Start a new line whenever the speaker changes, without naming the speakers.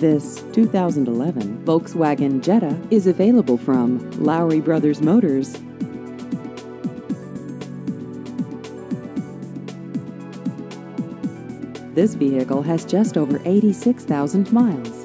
This 2011 Volkswagen Jetta is available from Lowery Brothers Motors. This vehicle has just over 86,000 miles.